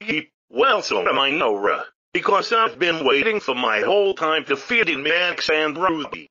He, well, so am I, Nora. Because I've been waiting for my whole time to feed in Max and Ruby.